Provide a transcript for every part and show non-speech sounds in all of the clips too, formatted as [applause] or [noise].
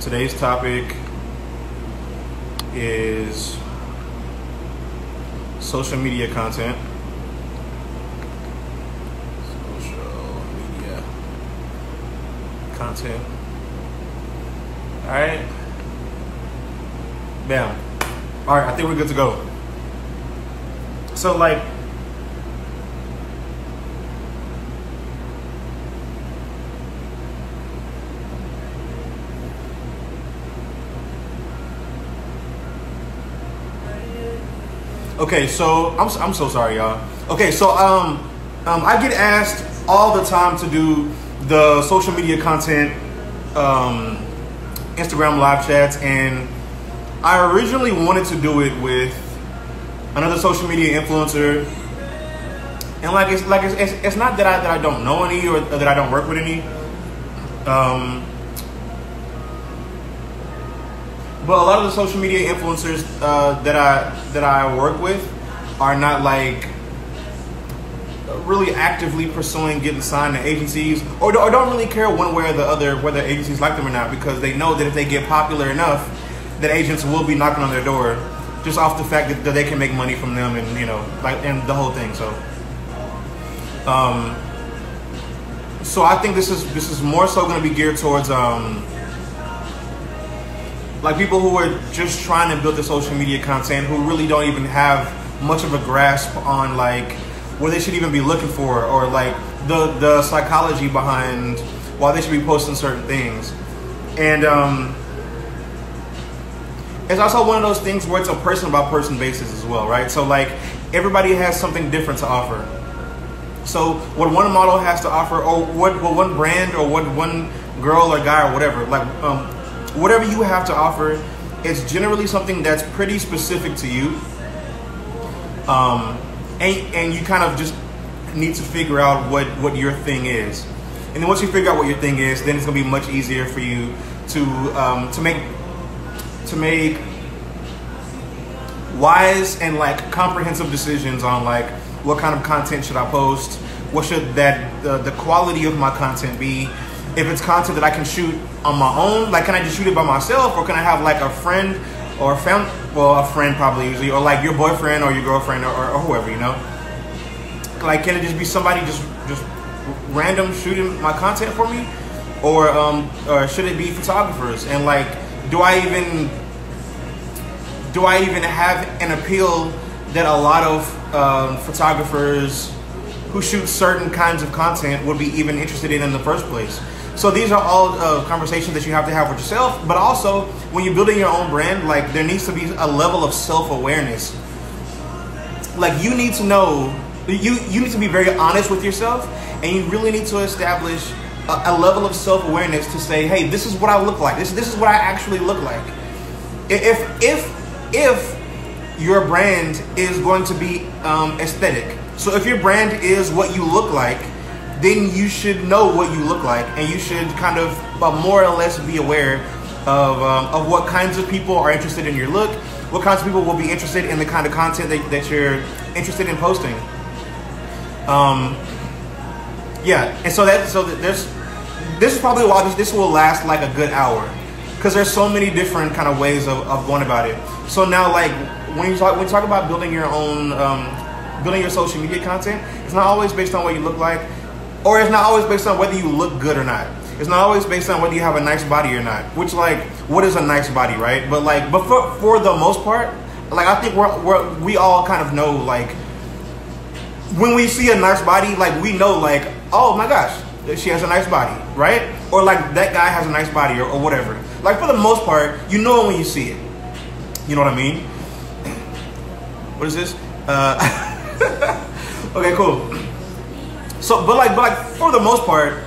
Today's topic is social media content. Social media content. All right. Bam. All right, I think we're good to go. So, like, Okay, so I'm, I'm so sorry, y'all. Okay, so um, um, I get asked all the time to do the social media content, um, Instagram live chats, and I originally wanted to do it with another social media influencer. And like it's like it's, it's, it's not that I that I don't know any or, or that I don't work with any. Um, but a lot of the social media influencers uh, that I that I work with are not like really actively pursuing getting signed to agencies or, or don't really care one way or the other whether agencies like them or not because they know that if they get popular enough that agents will be knocking on their door just off the fact that, that they can make money from them and you know like and the whole thing so. Um so I think this is this is more so going to be geared towards um like people who are just trying to build the social media content who really don't even have much of a grasp on like what they should even be looking for or like the the psychology behind why they should be posting certain things. And um it's also one of those things where it's a person by person basis as well right? So like everybody has something different to offer. So what one model has to offer or what, what one brand or what one girl or guy or whatever like um whatever you have to offer, it's generally something that's pretty specific to you. Um, and, and you kind of just need to figure out what, what your thing is. And then once you figure out what your thing is, then it's gonna be much easier for you to um, to make to make wise and like comprehensive decisions on like what kind of content should I post, what should that the, the quality of my content be, if it's content that I can shoot on my own, like can I just shoot it by myself, or can I have like a friend or a fam, well, a friend probably usually, or like your boyfriend or your girlfriend or, or, or whoever, you know? Like, can it just be somebody just just random shooting my content for me, or um, or should it be photographers? And like, do I even do I even have an appeal that a lot of um, photographers who shoot certain kinds of content would be even interested in in the first place? So these are all uh, conversations that you have to have with yourself, but also when you're building your own brand, like there needs to be a level of self-awareness. Like you need to know, you you need to be very honest with yourself, and you really need to establish a, a level of self-awareness to say, hey, this is what I look like. This this is what I actually look like. If if if your brand is going to be um, aesthetic, so if your brand is what you look like then you should know what you look like, and you should kind of uh, more or less be aware of um, of what kinds of people are interested in your look, what kinds of people will be interested in the kind of content that, that you're interested in posting. Um, yeah, and so that so that there's this is probably why this, this will last like a good hour because there's so many different kind of ways of, of going about it. So now, like when you talk when you talk about building your own um, building your social media content, it's not always based on what you look like or it's not always based on whether you look good or not. It's not always based on whether you have a nice body or not. Which like, what is a nice body, right? But like, but for, for the most part, like I think we're, we're we all kind of know like when we see a nice body, like we know like, oh my gosh, she has a nice body, right? Or like that guy has a nice body or, or whatever. Like for the most part, you know when you see it. You know what I mean? [clears throat] What is this? Uh, [laughs] okay, cool. So, but like, but like for the most part,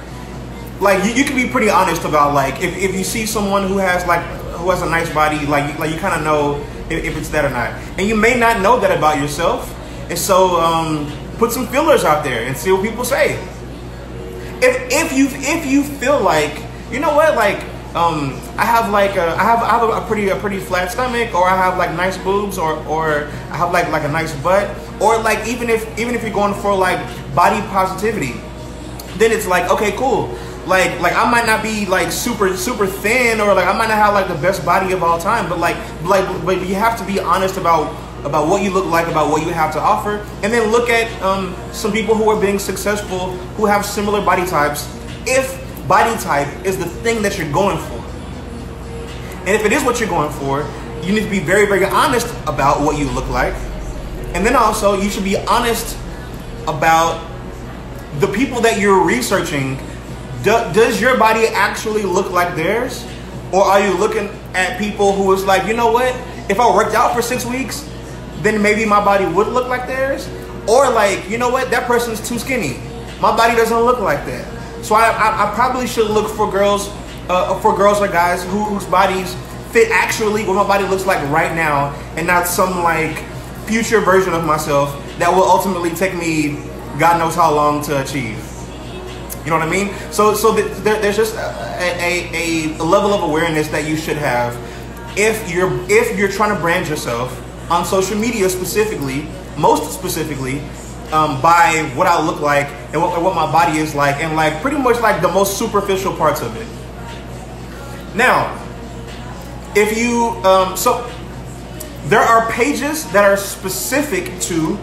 like you, you can be pretty honest about like if, if you see someone who has like who has a nice body, like like you kind of know if, if, it's that or not, and you may not know that about yourself, and so um, put some fillers out there and see what people say. If if you if you feel like you know what like um, I have like a, I have I have a, pretty a pretty flat stomach, or I have like nice boobs, or or I have like like a nice butt, or like even if even if you're going for like body positivity, then it's like okay, cool. like like I might not be like super super thin or like I might not have like the best body of all time, but like like but you have to be honest about about what you look like, about what you have to offer, and then look at um, some people who are being successful who have similar body types. If body type is the thing that you're going for, and if it is what you're going for, you need to be very very honest about what you look like, and then also you should be honest about the people that you're researching do, does your body actually look like theirs? Or are you looking at people who is like, you know what? If I worked out for six weeks, then maybe my body would look like theirs. Or like, you know what? That person's too skinny. My body doesn't look like that. So I, I, I probably should look for girls, uh, for girls or guys who, whose bodies fit actually what my body looks like right now, and not some like future version of myself that will ultimately take me God knows how long to achieve. You know what I mean? So, so there, there's just a, a, a, level of awareness that you should have if you're if you're trying to brand yourself on social media specifically, most specifically, um, by what I look like and what, what my body is like, and like pretty much like the most superficial parts of it. Now, if you um, so there are pages that are specific to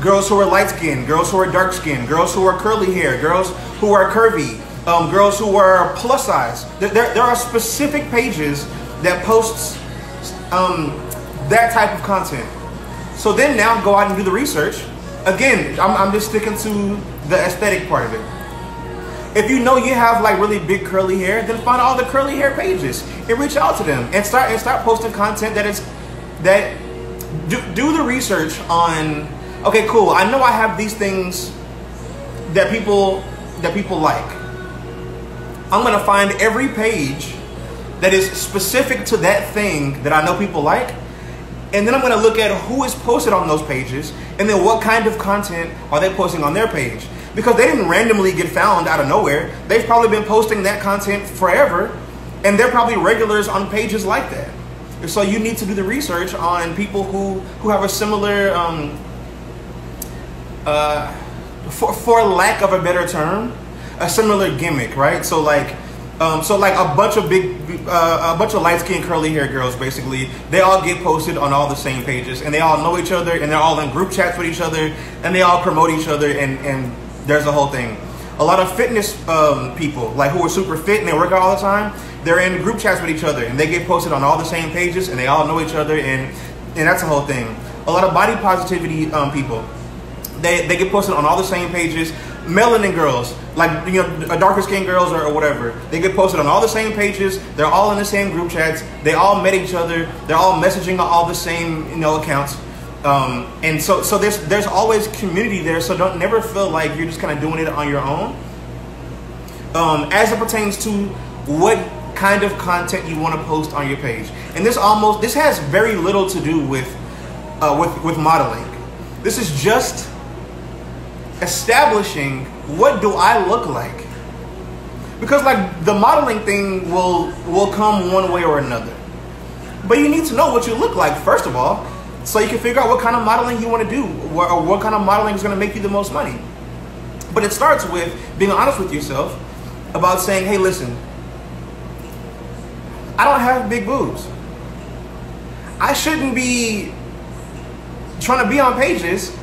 girls who are light skinned, girls who are dark skinned, girls who are curly hair, girls who are curvy, um, girls who are plus size. There, there, there, are specific pages that posts um, that type of content. So then now go out and do the research. Again, I'm, I'm just sticking to the aesthetic part of it. If you know you have like really big curly hair, then find all the curly hair pages and reach out to them and start and start posting content that is that do, do the research on okay, cool. I know I have these things that people that people like. I'm gonna find every page that is specific to that thing that I know people like, and then I'm gonna look at who is posted on those pages, and then what kind of content are they posting on their page. Because they didn't randomly get found out of nowhere. They've probably been posting that content forever, and they're probably regulars on pages like that. So you need to do the research on people who, who have a similar um, uh, for, for lack of a better term, a similar gimmick, right? So like, um, so like a bunch of big, uh, a bunch of light skinned curly hair girls, basically, they all get posted on all the same pages, and they all know each other, and they're all in group chats with each other, and they all promote each other, and and there's the whole thing. A lot of fitness um, people, like who are super fit and they work out all the time, they're in group chats with each other, and they get posted on all the same pages, and they all know each other, and and that's the whole thing. A lot of body positivity um, people, they, they get posted on all the same pages. Melanin girls, like you know, darker skinned girls or, or, whatever, they get posted on all the same pages. They're all in the same group chats. They all met each other. They're all messaging all the same you know accounts. Um, and so so there's there's always community there. So don't never feel like you're just kind of doing it on your own. Um, as it pertains to what kind of content you want to post on your page, and this almost this has very little to do with uh, with with modeling. This is just establishing what do I look like. Because like the modeling thing will will come one way or another. But you need to know what you look like first of all, so you can figure out what kind of modeling you want to do, or what kind of modeling is going to make you the most money. But it starts with being honest with yourself about saying, "Hey, listen, I don't have big boobs. I shouldn't be trying to be on pages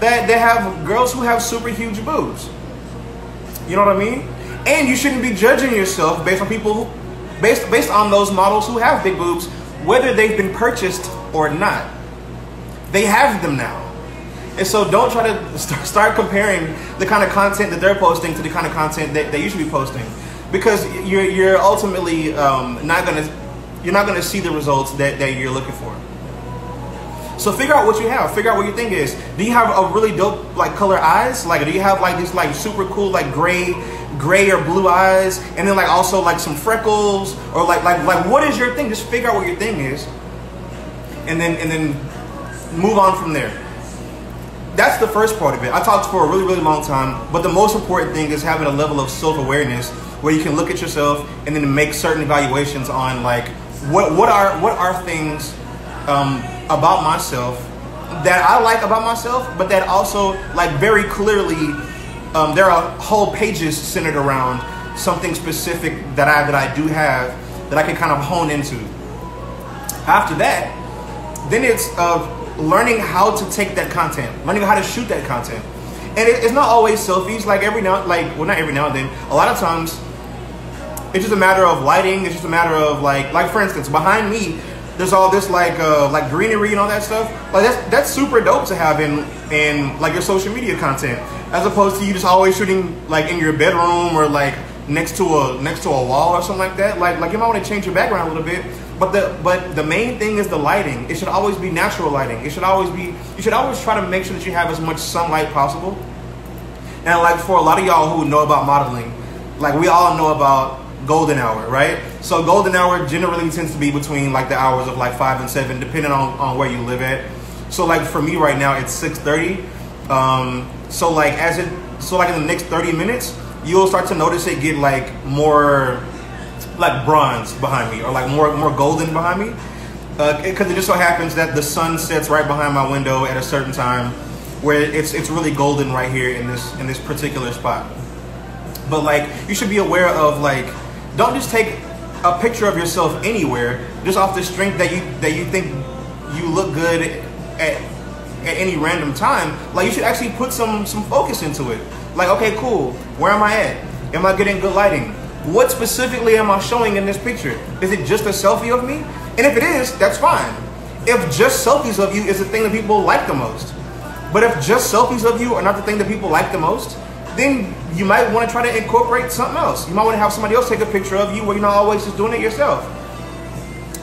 that they have girls who have super huge boobs. You know what I mean? And you shouldn't be judging yourself based on people who, based based on those models who have big boobs, whether they've been purchased or not. They have them now. And so don't try to [laughs] start, comparing the kind of content that they're posting to the kind of content that, that you should be posting. Because you're, you're ultimately um, not gonna you're not gonna see the results that, that you're looking for. So figure out what you have. Figure out what your thing is. Do you have a really dope like color eyes? Like do you have like these like super cool like gray, gray or blue eyes, and then like also like some freckles or like like like what is your thing? Just figure out what your thing is, and then and then move on from there. That's the first part of it. I talked for a really really long time, but the most important thing is having a level of self awareness where you can look at yourself and then make certain evaluations on like what what are what are things um, about myself that I like about myself, but that also like very clearly um, there are whole pages centered around something specific that I that I do have that I can kind of hone into. After that, then it's uh, learning how to take that content, learning how to shoot that content, and it, it's not always selfies. Like every now, like well, not every now and then. A lot of times, it's just a matter of lighting. It's just a matter of like, like for instance, behind me, there's all this like uh, like greenery and all that stuff. Like that's that's super dope to have in in like your social media content, as opposed to you just always shooting like in your bedroom or like next to a next to a wall or something like that. Like like you might want to change your background a little bit. But the but the main thing is the lighting. It should always be natural lighting. It should always be you should always try to make sure that you have as much sunlight possible. And like for a lot of y'all who know about modeling, like we all know about golden hour, right? So golden hour generally tends to be between like the hours of like five and seven, depending on, on where you live at. So like for me right now, it's six thirty. Um, so like as it, so like in the next thirty minutes, you'll start to notice it get like more like bronze behind me or like more more golden behind me because uh, it just so happens that the sun sets right behind my window at a certain time where it's it's really golden right here in this in this particular spot but like you should be aware of like don't just take a picture of yourself anywhere just off the strength that you that you think you look good at at any random time like you should actually put some some focus into it like, okay, cool. Where am I at? Am I getting good lighting? What specifically am I showing in this picture? Is it just a selfie of me? And if it is, that's fine. If just selfies of you is the thing that people like the most, but if just selfies of you are not the thing that people like the most, then you might want to try to incorporate something else. You might want to have somebody else take a picture of you where you're not always just doing it yourself.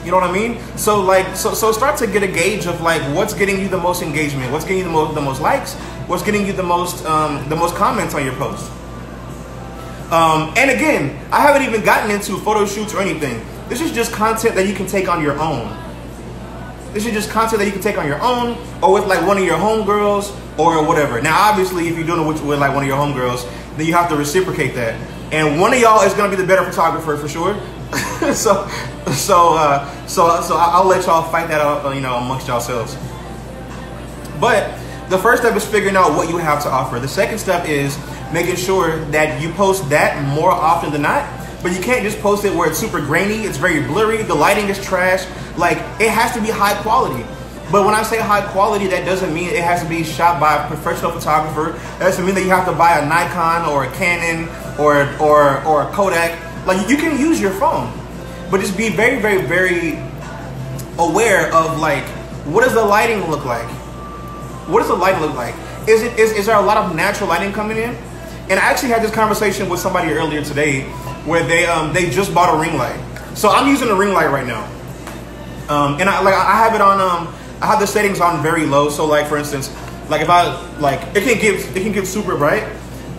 You know what I mean? So like, so so start to get a gauge of like what's getting you the most engagement, what's getting you the most the most likes, what's getting you the most um, the most comments on your post. Um, and again, I haven't even gotten into photo shoots or anything. This is just content that you can take on your own. This is just content that you can take on your own, or with like one of your homegirls, or whatever. Now, obviously, if you're doing it with, with like one of your homegirls, then you have to reciprocate that. And one of y'all is gonna be the better photographer for sure. [laughs] so, so, uh, so, so I'll let y'all fight that out, you know, amongst yourselves. But the first step is figuring out what you have to offer. The second step is making sure that you post that more often than not. But you can't just post it where it's super grainy, it's very blurry, the lighting is trash. Like, it has to be high quality. But when I say high quality, that doesn't mean it has to be shot by a professional photographer. That doesn't mean that you have to buy a Nikon or a Canon or or or a Kodak. Like you can use your phone, but just be very, very, very aware of like what does the lighting look like? What does the light look like? Is it is, is there a lot of natural lighting coming in? And I actually had this conversation with somebody earlier today where they um they just bought a ring light. So I'm using a ring light right now. Um, and I like I have it on um I have the settings on very low. So like for instance, like if I like it can give it can get super bright.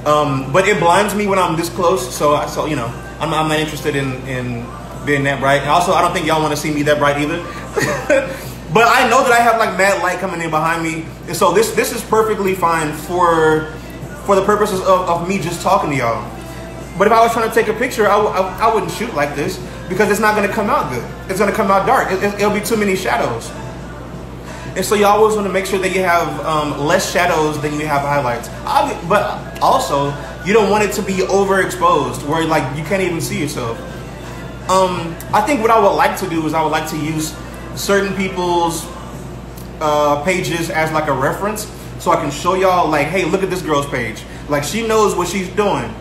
Um, but it blinds me when I'm this close. So I so you know I'm, I'm not interested in in being that bright. And also I don't think y'all want to see me that bright either. [laughs] But I know that I have like mad light coming in behind me, and so this this is perfectly fine for for the purposes of, of me just talking to y'all. But if I was trying to take a picture, I w- I, I wouldn't shoot like this because it's not going to come out good. It's going to come out dark. It, will be too many shadows. And so you always want to make sure that you have um, less shadows than you have highlights. But also, you don't want it to be overexposed where like you can't even see yourself. Um, I think what I would like to do is I would like to use certain people's uh, pages as like a reference so I can show y'all like, hey, look at this girl's page. Like she knows what she's doing.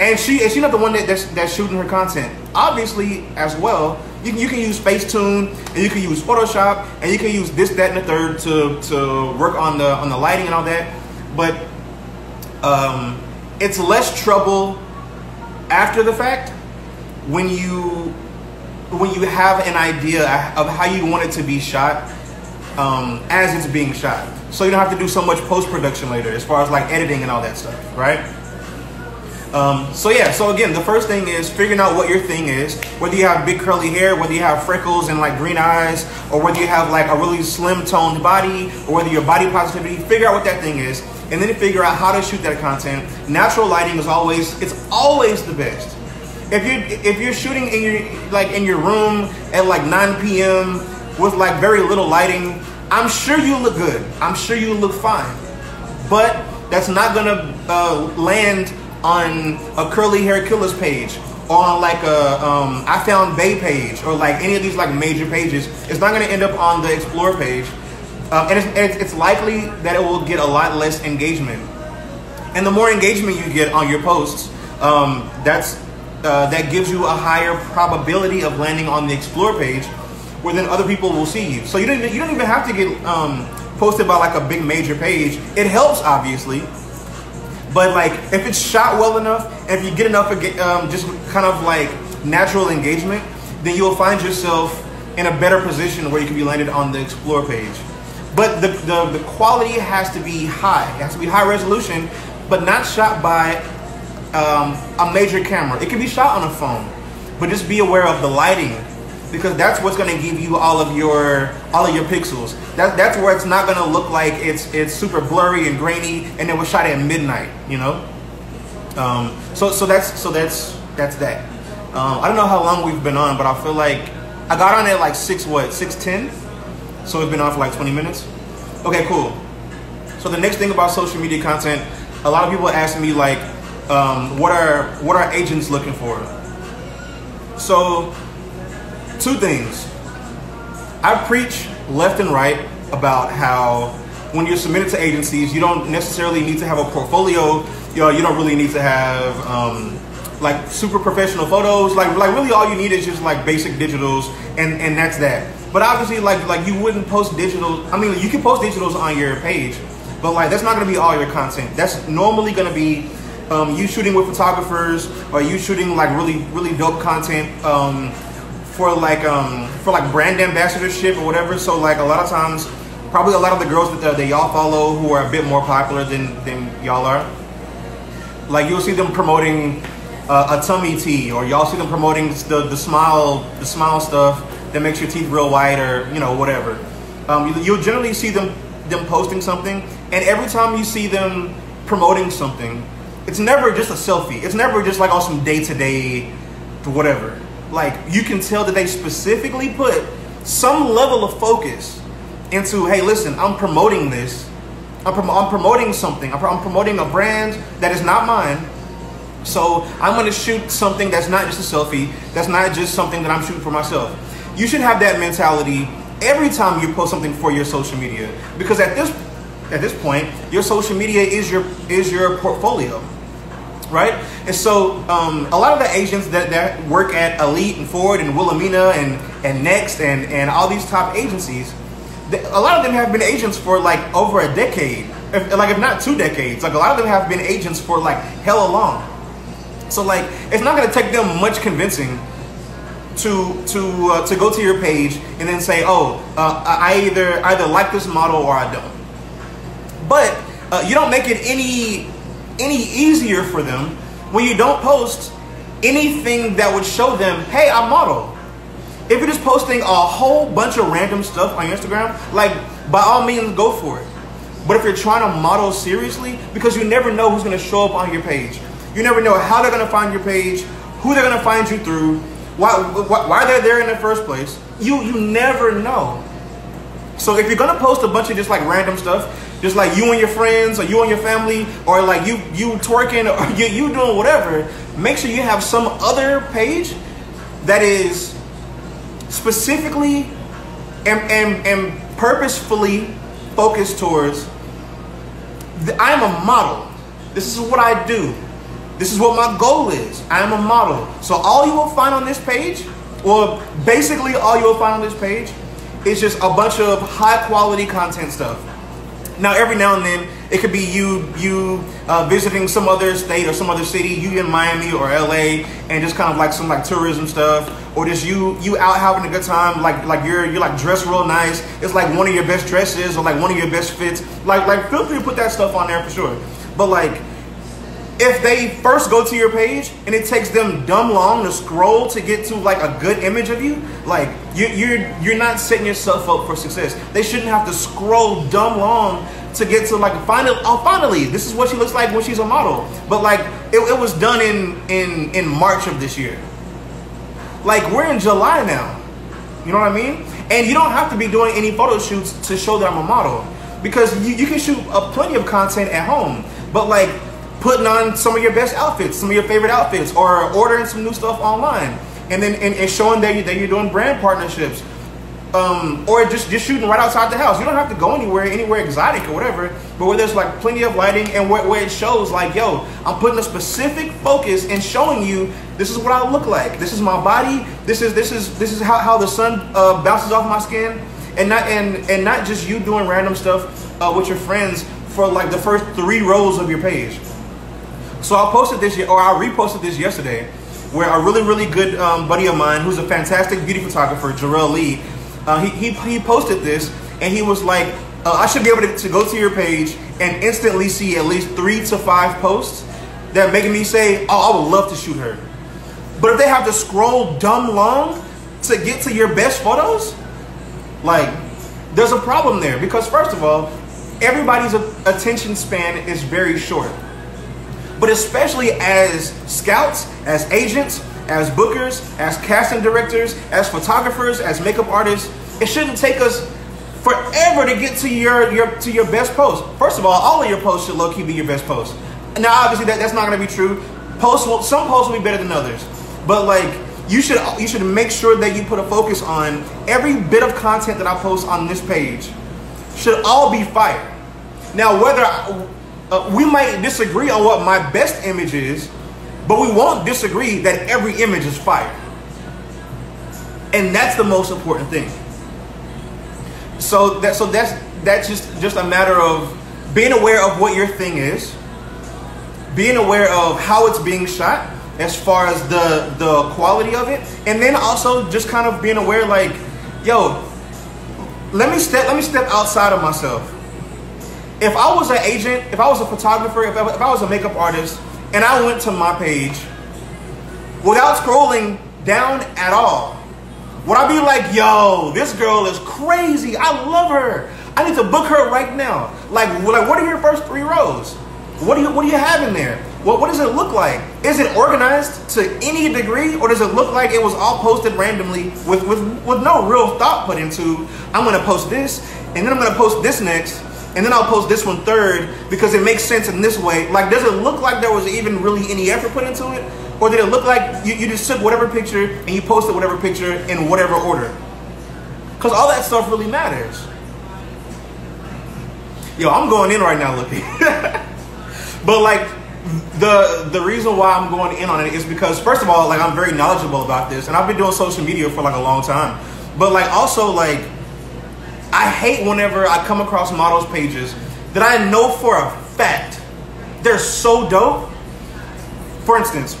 And she and she's not the one that, that's, that's shooting her content. Obviously, as well, you can, you can use Facetune and you can use Photoshop and you can use this, that, and the third to, to work on the on the lighting and all that. But um, it's less trouble after the fact when you when you have an idea of how you want it to be shot um, as it's being shot. So you don't have to do so much post production later as far as like editing and all that stuff, right? Um, so yeah, so again, the first thing is figuring out what your thing is. Whether you have big curly hair, whether you have freckles and like green eyes, or whether you have like a really slim toned body, or whether your body positivity, figure out what that thing is, and then figure out how to shoot that content. Natural lighting is always, it's always the best. If you if you're shooting in your like in your room at like 9 p.m. with like very little lighting, I'm sure you look good. I'm sure you look fine. But that's not gonna uh, land on a curly hair killers page or on like a um, I found Bay page or like any of these like major pages. It's not gonna end up on the explore page, um, and, it's, and it's, it's likely that it will get a lot less engagement. And the more engagement you get on your posts, um, that's uh, that gives you a higher probability of landing on the explore page, where then other people will see you. So you don't you don't even have to get um, posted by like a big major page. It helps obviously, but like if it's shot well enough, if you get enough um, just kind of like natural engagement, then you'll find yourself in a better position where you can be landed on the explore page. But the, the, the quality has to be high. It has to be high resolution, but not shot by um, a major camera. It can be shot on a phone, but just be aware of the lighting because that's what's going to give you all of your all of your pixels. That, that's where it's not going to look like it's it's super blurry and grainy, and it was shot at midnight. You know. Um, so so that's so that's that's that. Um, I don't know how long we've been on, but I feel like I got on at like six what six ten. So we've been on for like twenty minutes. Okay, cool. So the next thing about social media content, a lot of people ask me like, um, what are what are agents looking for? So two things. I preach left and right about how when you're submitted to agencies, you don't necessarily need to have a portfolio. You know, you don't really need to have um, like super professional photos. Like, like really, all you need is just like basic digitals, and and that's that. But obviously, like like you wouldn't post digital. I mean, you can post digitals on your page, but like that's not going to be all your content. That's normally going to be um, you shooting with photographers, or you shooting like really really dope content. Um, for like um for like brand ambassadorship or whatever. So like a lot of times, probably a lot of the girls that, uh, that y'all follow who are a bit more popular than than y'all are, like you'll see them promoting uh, a tummy tea, or y'all see them promoting the the smile the smile stuff that makes your teeth real white, or you know whatever. Um, you, you'll generally see them them posting something, and every time you see them promoting something, it's never just a selfie. It's never just like on some day to day, whatever like you can tell that they specifically put some level of focus into hey listen i'm promoting this. I'm, prom- I'm promoting something. I'm, I'm promoting a brand that is not mine. So i'm going to shoot something that's not just a selfie. That's not just something that i'm shooting for myself. You should have that mentality every time you post something for your social media. Because at this at this point your social media is your is your portfolio right? And so um, a lot of the agents that, that work at Elite and Ford and Wilhelmina and, and Next and, and all these top agencies, a lot of them have been agents for like over a decade, if, like if not two decades. Like a lot of them have been agents for like hella long. So like it's not gonna take them much convincing to to uh, to go to your page and then say, oh, uh, I either either like this model or I don't. But uh, you don't make it any any easier for them when you don't post anything that would show them, hey, I model. If you're just posting a whole bunch of random stuff on Instagram, like by all means go for it. But if you're trying to model seriously, because you never know who's gonna show up on your page. You never know how they're gonna find your page, who they're gonna find you through, why, why they're there in the first place. You you never know. So if you're gonna post a bunch of just like random stuff, just like you and your friends, or you and your family, or like you you twerking, or [laughs] you, you doing whatever. Make sure you have some other page that is specifically and, and, and purposefully focused towards the, I'm a model. This is what I do. This is what my goal is. I am a model. So all you will find on this page, or basically all you will find on this page, is just a bunch of high quality content stuff. Now, every now and then, it could be you you uh, visiting some other state or some other city, you in Miami or LA, and just kind of like some like tourism stuff, or just you you out having a good time, like like you're you're like dressed real nice. It's like one of your best dresses or like one of your best fits. Like like feel free to put that stuff on there for sure. But like if they first go to your page and it takes them dumb long to scroll to get to like a good image of you, like you, you're you're not setting yourself up for success. They shouldn't have to scroll dumb long to get to like finally. Oh, finally, this is what she looks like when she's a model. But like it, it was done in in in March of this year. Like we're in July now. You know what I mean? And you don't have to be doing any photo shoots to show that I'm a model because you, you can shoot a plenty of content at home. but like putting on some of your best outfits, some of your favorite outfits, or ordering some new stuff online, and then and, and showing that, you, that you're doing brand partnerships, um, or just just shooting right outside the house. You don't have to go anywhere, anywhere exotic or whatever, but where there's like plenty of lighting and where, where it shows like, yo, I'm putting a specific focus and showing you this is what I look like. This is my body. This is this is this is how, how the sun uh, bounces off my skin, and not and and not just you doing random stuff uh, with your friends for like the first three rows of your page. So I posted this, or I reposted this yesterday, where a really, really good um, buddy of mine, who's a fantastic beauty photographer, Jarrell Lee, uh, he, he, he posted this, and he was like, uh, I should be able to, to go to your page and instantly see at least three to five posts that make me say, oh, I would love to shoot her. But if they have to scroll dumb long to get to your best photos, like, there's a problem there. Because first of all, everybody's attention span is very short. But especially as scouts, as agents, as bookers, as casting directors, as photographers, as makeup artists, it shouldn't take us forever to get to your, your to your best post. First of all, all of your posts should low key be your best post. Now, obviously, that, that's not going to be true. Posts will, some posts will be better than others, but like you should you should make sure that you put a focus on every bit of content that I post on this page should all be fire. Now, whether uh, we might disagree on what my best image is, but we won't disagree that every image is fire. And that's the most important thing. So that so that's that's just just a matter of being aware of what your thing is, being aware of how it's being shot as far as the the quality of it, and then also just kind of being aware like, yo, let me step let me step outside of myself if I was an agent, if I was a photographer, if I, if I was a makeup artist, and I went to my page without scrolling down at all, would I be like, yo, this girl is crazy. I love her. I need to book her right now. Like, like what are your first three rows? What do you what do you have in there? What what does it look like? Is it organized to any degree, or does it look like it was all posted randomly with with, with no real thought put into? I'm gonna post this, and then I'm gonna post this next, and then I'll post this one third because it makes sense in this way. Like, does it look like there was even really any effort put into it? Or did it look like you, you just took whatever picture and you posted whatever picture in whatever order? Because all that stuff really matters. Yo, I'm going in right now Lippy. [laughs] but like, the the reason why I'm going in on it is because first of all, like I'm very knowledgeable about this, and I've been doing social media for like a long time. But like also like I hate whenever I come across models pages that I know for a fact they're so dope. For instance,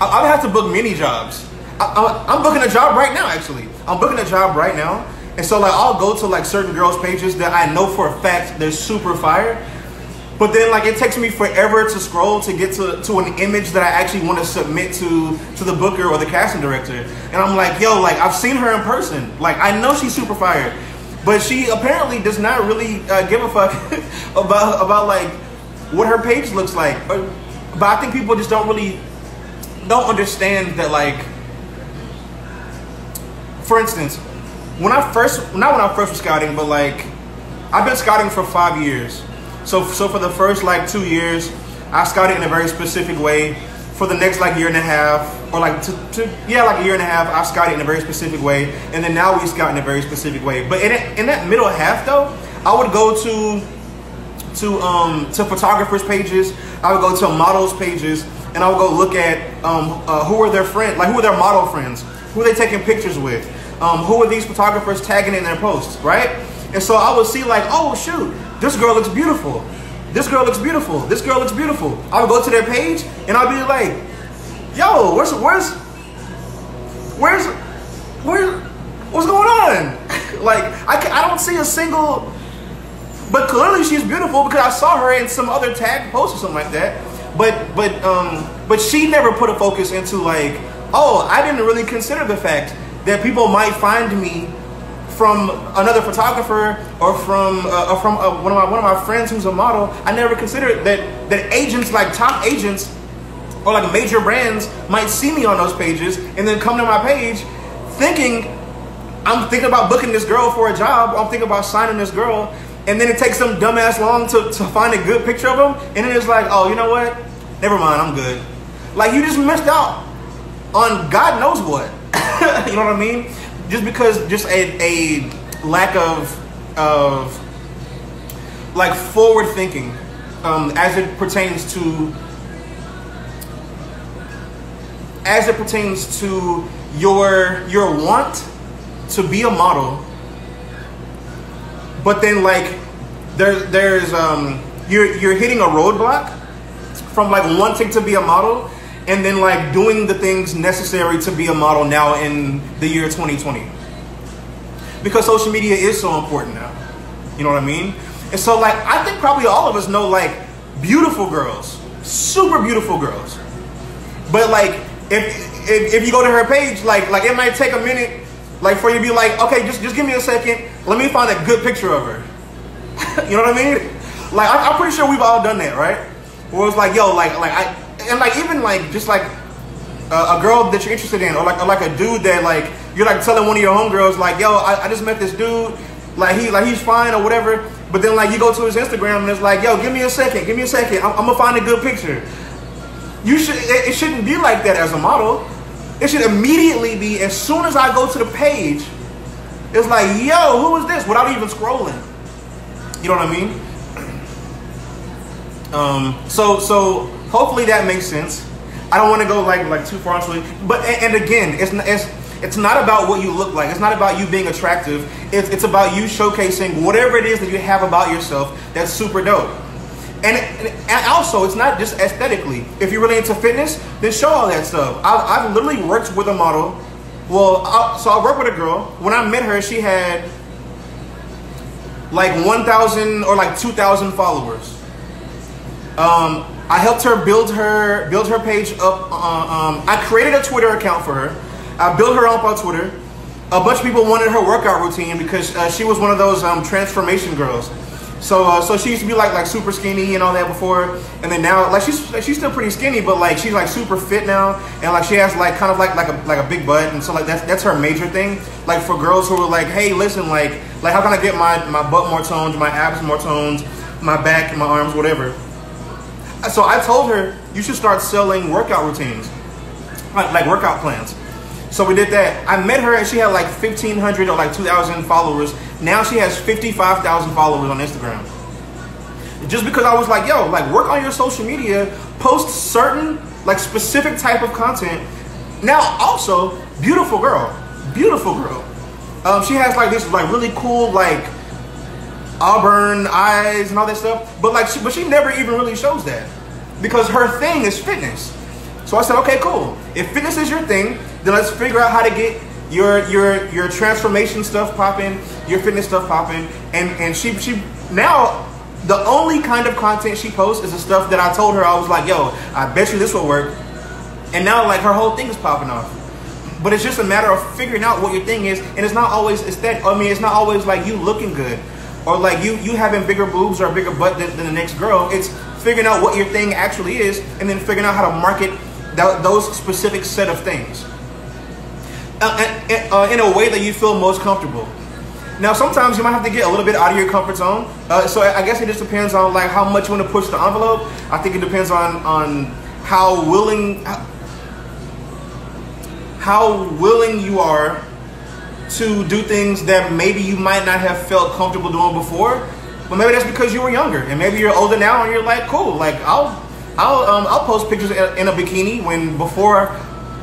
I, have to book many jobs. I, am booking a job right now, actually. I'm booking a job right now. And so like I'll go to like certain girls' pages that I know for a fact they're super fire. But then like it takes me forever to scroll to get to, to an image that I actually want to submit to to the booker or the casting director. And I'm like, yo, like I've seen her in person. Like I know she's super fire. But she apparently does not really uh, give a fuck [laughs] about about like what her page looks like. But, but I think people just don't really don't understand that like for instance, when I first not when I first was scouting, but like I've been scouting for five years. So so for the first like two years, I scouted in a very specific way for the next like year and a half, or like to, to yeah, like a year and a half, I've scouted in a very specific way, and then now we scout in a very specific way. But in, it, in that middle half though, I would go to to um to photographers pages, I would go to models pages, and I would go look at um uh, who are their friends, like who are their model friends, who are they taking pictures with, um who are these photographers tagging in their posts, right? And so I would see like, oh shoot, this girl looks beautiful. This girl looks beautiful. This girl looks beautiful. I would go to their page and I'd be like, yo, where's where's where's where's what's going on? [laughs] like I, I don't see a single but clearly she's beautiful because I saw her in some other tag post or something like that. But but um but she never put a focus into like, oh, I didn't really consider the fact that people might find me from another photographer or from uh, or from uh, one of my one of my friends who's a model, I never considered that that agents like top agents or like major brands might see me on those pages and then come to my page thinking I'm thinking about booking this girl for a job. I'm thinking about signing this girl, and then it takes some dumbass long to, to find a good picture of them, and then it's like, oh, you know what? Never mind, I'm good. Like you just missed out on God knows what. [laughs] you know what I mean? Just because just a, a lack of of like forward thinking um, as it pertains to as it pertains to your your want to be a model but then like there there's um you're you're hitting a roadblock from like wanting to be a model and then like doing the things necessary to be a model now in the year 2020 because social media is so important now. You know what i mean? And so like i think probably all of us know like beautiful girls super beautiful girls. But like if, if if you go to her page like like it might take a minute like for you to be like okay just just give me a second. Let me find a good picture of her. [laughs] You know what i mean? Like I, i'm pretty sure we've all done that right? Where it's like yo like like i and like even like just like a, a girl that you're interested in, or like or like a dude that like you're like telling one of your homegirls like, yo, I, I just met this dude, like he like he's fine or whatever. But then like you go to his Instagram and it's like, yo, give me a second, give me a second, I'm, gonna find a good picture. You should it, it shouldn't be like that as a model. It should immediately be as soon as I go to the page, it's like, yo, who is this? Without even scrolling. You know what I mean? [clears throat] Um, so so hopefully that makes sense. I don't want to go like like too far into it, but and, and again, it's it's it's not about what you look like. It's not about you being attractive. It's it's about you showcasing whatever it is that you have about yourself that's super dope. And, and also, it's not just aesthetically. If you're really into fitness, then show all that stuff. I've, I've literally worked with a model. Well, I, so I worked with a girl. When I met her, she had like 1,000 or like 2,000 followers. Um, I helped her build her build her page up. Uh, um, I created a Twitter account for her. I built her up on Twitter. A bunch of people wanted her workout routine because uh, she was one of those um, transformation girls. So, uh, so she used to be like like super skinny and all that before, and then now like she's she's still pretty skinny, but like she's like super fit now, and like she has like kind of like like a like a big butt, and so like that's that's her major thing. Like for girls who are like, hey, listen, like like how can I get my my butt more toned, my abs more toned, my back, and my arms, whatever. So I told her you should start selling workout routines, like, like workout plans. So we did that. I met her and she had like 1,500 or like 2,000 followers. Now she has 55,000 followers on Instagram. Just because I was like, yo, like work on your social media, post certain like specific type of content. Now also, beautiful girl, beautiful girl. Um, she has like this like really cool like auburn eyes and all that stuff. But like, she, but she never even really shows that because her thing is fitness. So I said, okay, cool. If fitness is your thing, then let's figure out how to get your your your transformation stuff popping, your fitness stuff popping, and and she she now the only kind of content she posts is the stuff that I told her I was like, yo, I bet you this will work, and now like her whole thing is popping off. But it's just a matter of figuring out what your thing is, and it's not always aesthetic. I mean, it's not always like you looking good, or like you you having bigger boobs or a bigger butt than, than the next girl. It's figuring out what your thing actually is, and then figuring out how to market that, those specific set of things uh, uh, in a way that you feel most comfortable. Now, sometimes you might have to get a little bit out of your comfort zone. Uh, so I guess it just depends on like how much you want to push the envelope. I think it depends on on how willing how willing you are to do things that maybe you might not have felt comfortable doing before. But maybe that's because you were younger, and maybe you're older now, and you're like, cool. Like I'll I'll um, I'll post pictures in a bikini when before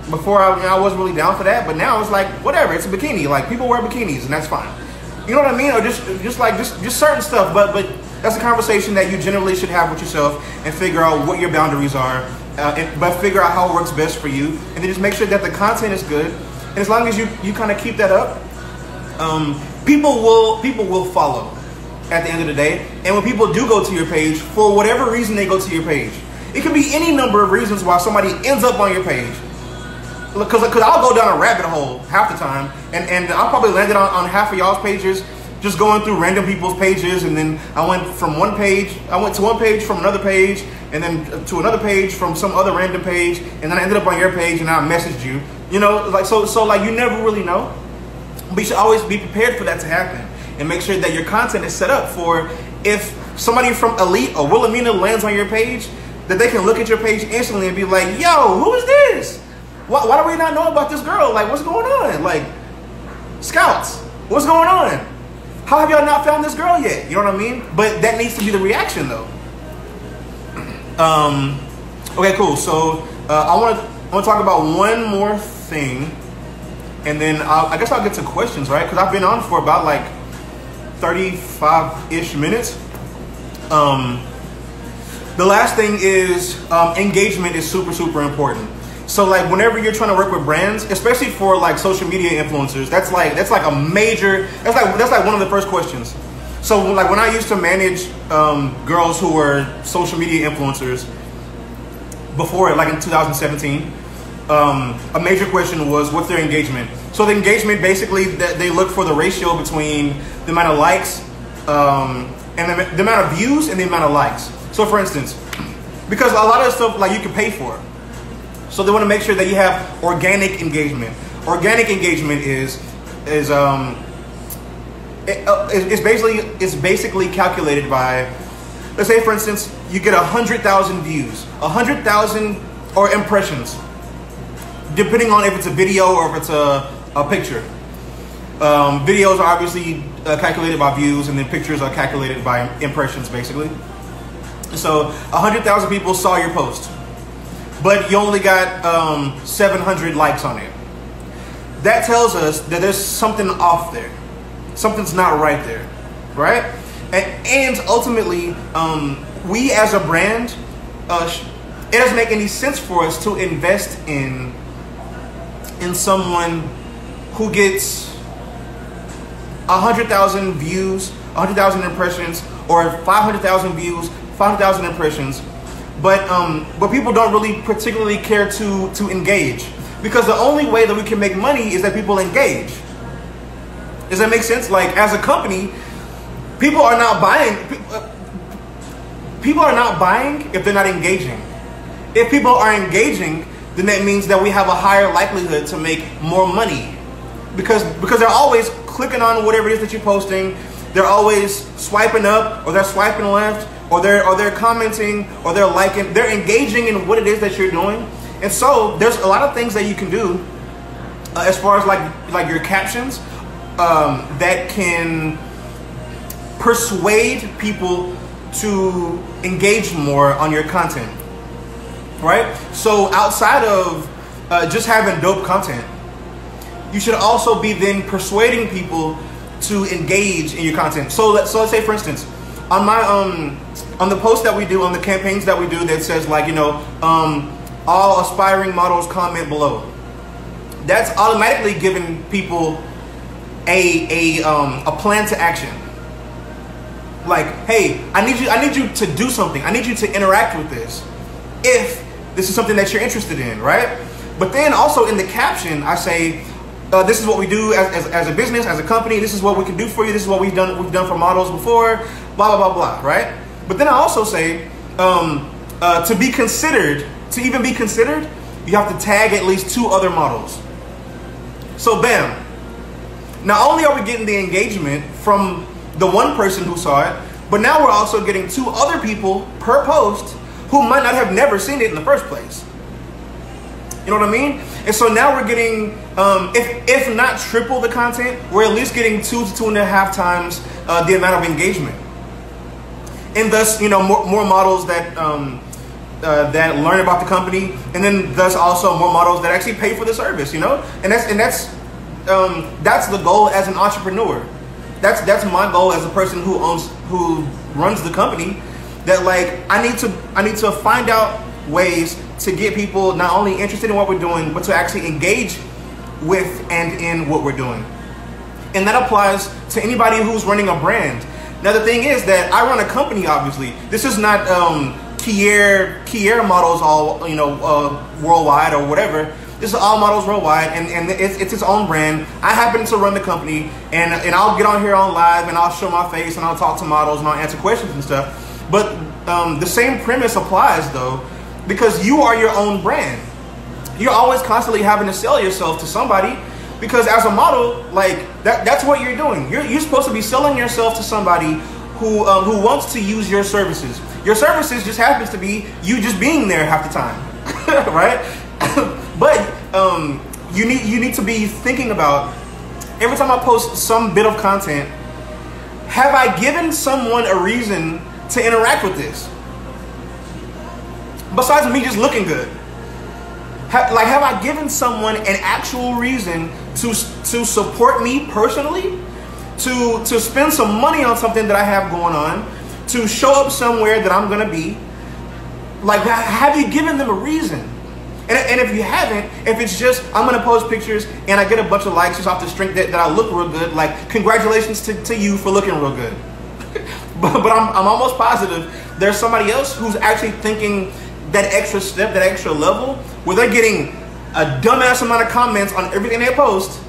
before I, you know, I wasn't really down for that, but now it's like whatever. It's a bikini. Like people wear bikinis, and that's fine. You know what I mean? Or just just like just just certain stuff. But but that's a conversation that you generally should have with yourself and figure out what your boundaries are. Uh, and, but figure out how it works best for you, and then just make sure that the content is good. And as long as you you kind of keep that up, um, people will people will follow at the end of the day. And when people do go to your page, for whatever reason they go to your page, it can be any number of reasons why somebody ends up on your page. Because cause I'll go down a rabbit hole half the time, and, and I'll probably landed on, on half of y'all's pages just going through random people's pages, and then I went from one page, I went to one page from another page, and then to another page from some other random page, and then I ended up on your page, and I messaged you. You know, like so, so like you never really know, but you should always be prepared for that to happen. and make sure that your content is set up for if somebody from Elite or Wilhelmina lands on your page, that they can look at your page instantly and be like, yo, who is this? Why, why do we not know about this girl? Like, what's going on? Like, scouts, what's going on? How have y'all not found this girl yet? You know what I mean? But that needs to be the reaction though. Um, okay, cool. So uh, I want to want to talk about one more thing, and then I'll, I guess I'll get to questions, right? Because I've been on for about like thirty-five ish minutes. Um, the last thing is um, engagement is super super important. So like whenever you're trying to work with brands, especially for like social media influencers, that's like that's like a major that's like that's like one of the first questions. So like when I used to manage um, girls who were social media influencers before like in 2017, um, a major question was what's their engagement. So the engagement basically that they look for the ratio between the amount of likes um, and the, the amount of views and the amount of likes. So for instance, because a lot of stuff like you can pay for, so they want to make sure that you have organic engagement. Organic engagement is is um, it, uh, it's basically it's basically calculated by let's say for instance you get a hundred thousand views a hundred thousand or impressions depending on if it's a video or if it's a, a picture. Um, videos are obviously uh, calculated by views and then pictures are calculated by impressions basically. So a hundred thousand people saw your post but you only got um, 700 likes on it. That tells us that there's something off there something's not right there, right? And, and ultimately, um, we as a brand, uh, it doesn't make any sense for us to invest in in someone who gets hundred thousand views, hundred thousand impressions, or five hundred thousand views, five hundred thousand impressions, but um, but people don't really particularly care to to engage because the only way that we can make money is that people engage. Does that make sense? Like as a company, people are not buying. Uh, people are not buying if they're not engaging. If people are engaging, then that means that we have a higher likelihood to make more money, because because they're always clicking on whatever it is that you're posting. They're always swiping up, or they're swiping left, or they're or they're commenting, or they're liking. They're engaging in what it is that you're doing, and so there's a lot of things that you can do uh, as far as like like your captions um, that can persuade people to engage more on your content, right? So outside of uh, just having dope content, you should also be then persuading people to engage in your content. So let so let's say for instance, on my um on the post that we do on the campaigns that we do that says like you know um all aspiring models comment below. That's automatically giving people a a um, a plan to action. Like, hey, I need you I need you to do something. I need you to interact with this. If this is something that you're interested in, right? But then also in the caption, I say, uh, this is what we do as, as, as, a business, as a company. This is what we can do for you. This is what we've done we've done for models before. Blah blah blah blah. Right? But then I also say, um, uh, to be considered, to even be considered, you have to tag at least two other models. So bam, not only are we getting the engagement from the one person who saw it, but now we're also getting two other people per post who might not have never seen it in the first place. You know what I mean? And so now we're getting, um, if, if not triple the content, we're at least getting two to two and a half times uh, the amount of engagement. And thus, you know, more, more models that, um, uh, that learn about the company, and then thus also more models that actually pay for the service, you know? And that's, and that's um, that's the goal as an entrepreneur. That's that's my goal as a person who owns who runs the company. That like I need to I need to find out ways to get people not only interested in what we're doing, but to actually engage with and in what we're doing. And that applies to anybody who's running a brand. Now the thing is that I run a company. Obviously, this is not um, Kier Kier models all you know uh, worldwide or whatever. This is all models worldwide, and, and it's, it's its own brand. I happen to run the company, and, and I'll get on here on live, and I'll show my face, and I'll talk to models, and I'll answer questions and stuff. But um, the same premise applies, though, because you are your own brand. You're always constantly having to sell yourself to somebody, Because as a model, like that, that's what you're doing. You're, you're supposed to be selling yourself to somebody who um, who wants to use your services. Your services just happens to be you just being there half the time, [laughs] right? [coughs] but um, you need you need to be thinking about every time I post some bit of content. Have I given someone a reason to interact with this? Besides me just looking good. Ha- like, have I given someone an actual reason to to support me personally? To to spend some money on something that I have going on? To show up somewhere that I'm gonna be? Like, have you given them a reason? And, and if you haven't, if it's just I'm gonna post pictures and I get a bunch of likes just off the strength that, that I look real good, like congratulations to, to you for looking real good. [laughs] but, but I'm, I'm almost positive there's somebody else who's actually thinking that extra step, that extra level, where they're getting a dumbass amount of comments on everything they post,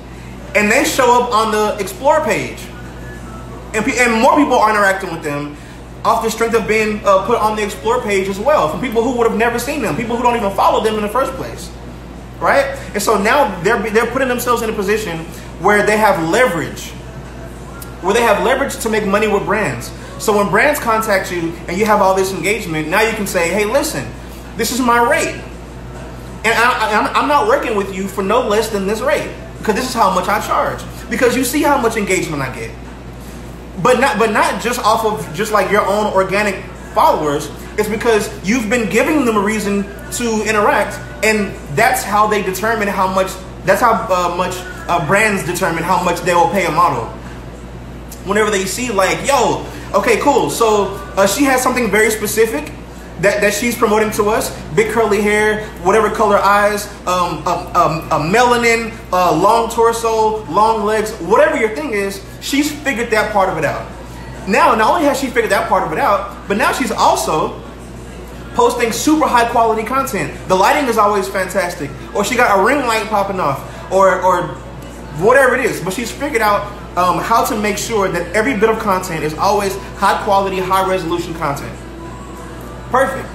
and they show up on the Explore page. And, and more people are interacting with them off the strength of being uh, put on the Explore page as well, from people who would have never seen them, people who don't even follow them in the first place. Right? And so now they're, they're putting themselves in a position where they have leverage, where they have leverage to make money with brands. So when brands contact you and you have all this engagement, now you can say, hey, listen, this is my rate. And I, am not working with you for no less than this rate because this is how much I charge. Because you see how much engagement I get. But not, but not just off of just like your own organic followers. It's because you've been giving them a reason to interact, and that's how they determine how much. That's how uh, much uh, brands determine how much they will pay a model. Whenever they see like, yo, okay, cool. So uh, she has something very specific that, that she's promoting to us big curly hair, whatever color eyes, um, a, a, a melanin, uh, long torso, long legs, whatever your thing is, she's figured that part of it out. Now, not only has she figured that part of it out, but now she's also posting super high quality content. The lighting is always fantastic, or she got a ring light popping off, or, or whatever it is. But she's figured out um, how to make sure that every bit of content is always high quality, high resolution content. Perfect.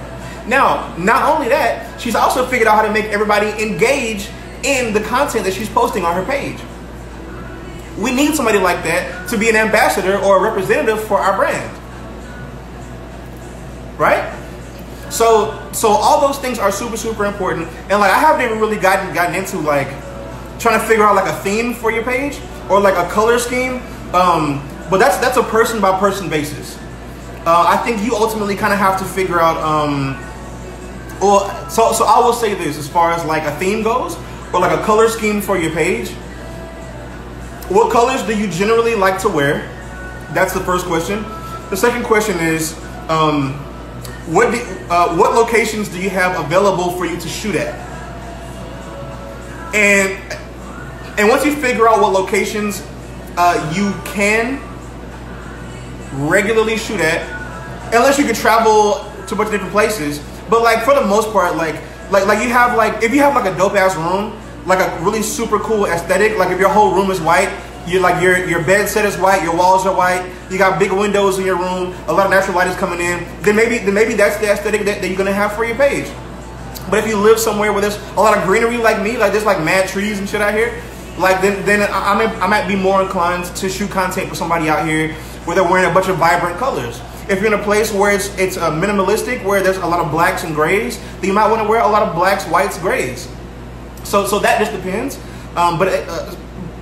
Now, not only that, she's also figured out how to make everybody engage in the content that she's posting on her page. We need somebody like that to be an ambassador or a representative for our brand. Right? So so all those things are super, super important. And like I haven't even really gotten gotten into like trying to figure out like a theme for your page or like a color scheme. Um, but that's that's a person by person basis uh, I think you ultimately kind of have to figure out. Um, so so I will say this as far as like a theme goes, or like a color scheme for your page. What colors do you generally like to wear? That's the first question. The second question is, um, what do, uh, what locations do you have available for you to shoot at? And and once you figure out what locations uh, you can regularly shoot at, unless you could travel to a bunch of different places. But like for the most part, like like like you have like if you have like a dope ass room, like a really super cool aesthetic, like if your whole room is white, you like your your bed set is white, your walls are white, you got big windows in your room, a lot of natural light is coming in, then maybe then maybe that's the aesthetic that, that you're gonna have for your page. But if you live somewhere where there's a lot of greenery like me, like there's like mad trees and shit out here, like then then I, I, I might be more inclined to shoot content for somebody out here where they're wearing a bunch of vibrant colors. If you're in a place where it's it's uh, minimalistic, where there's a lot of blacks and grays, then you might want to wear a lot of blacks, whites, grays. So so that just depends. Um, but uh,